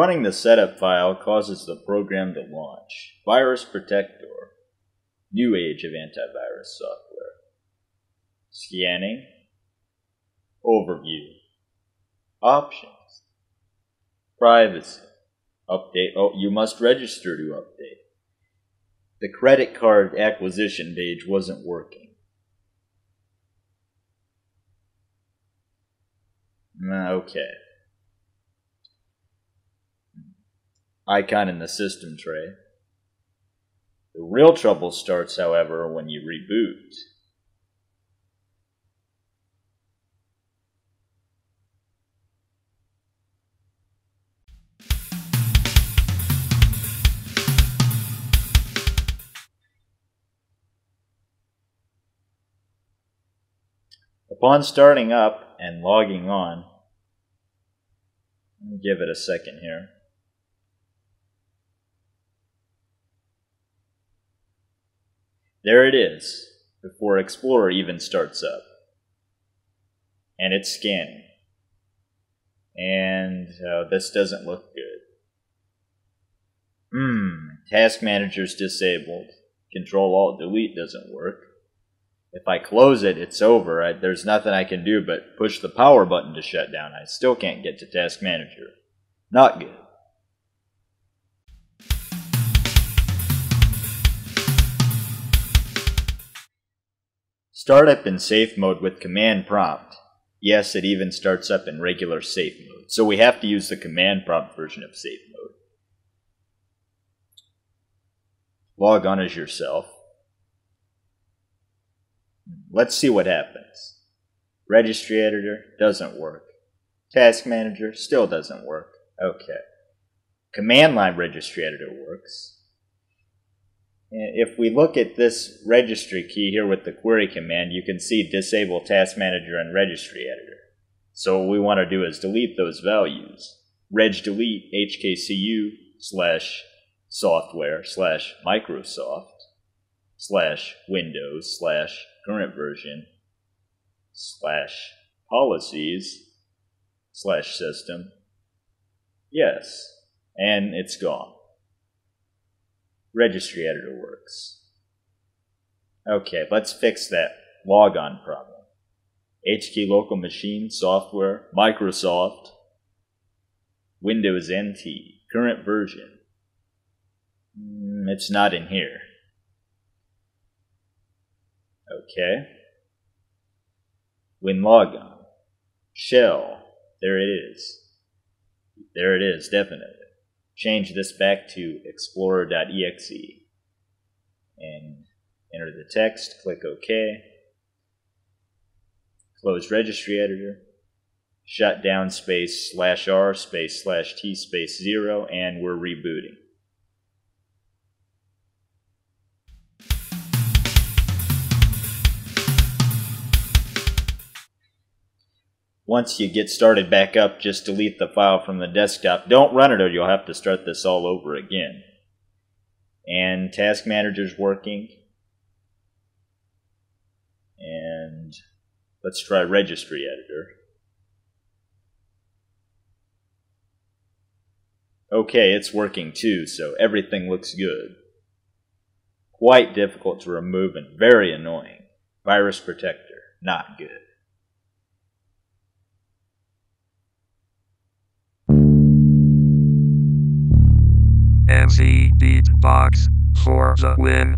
Running the setup file causes the program to launch. Virus Protector. New age of antivirus software. Scanning. Overview. Options. Privacy. Update. Oh, you must register to update. The credit card acquisition page wasn't working. Ah, okay. Icon in the system tray. The real trouble starts, however, when you reboot. Upon starting up and logging on, give it a second here. There it is, before Explorer even starts up. And it's scanning. And uh, this doesn't look good. Hmm, Task Manager's disabled. Control Alt Delete doesn't work. If I close it, it's over. I, there's nothing I can do but push the power button to shut down. I still can't get to Task Manager. Not good. Start up in safe mode with command prompt. Yes, it even starts up in regular safe mode. So we have to use the command prompt version of safe mode. Log on as yourself. Let's see what happens. Registry editor doesn't work. Task manager still doesn't work. Okay. Command line registry editor works. If we look at this registry key here with the query command, you can see disable task manager and registry editor. So what we want to do is delete those values. Reg delete hkcu slash software slash Microsoft slash Windows slash current version slash policies slash system. Yes, and it's gone. Registry editor works. Okay, let's fix that logon problem. HK local machine, software, Microsoft, Windows NT, current version. Mm, it's not in here. Okay. WinLogon. Shell. There it is. There it is, definitely. Change this back to explorer.exe and enter the text, click OK. Close registry editor, shut down space slash R space slash T space zero, and we're rebooting. Once you get started back up, just delete the file from the desktop. Don't run it or you'll have to start this all over again. And Task Manager's working. And let's try Registry Editor. Okay, it's working too, so everything looks good. Quite difficult to remove and very annoying. Virus Protector, not good. MC Beatbox for the win.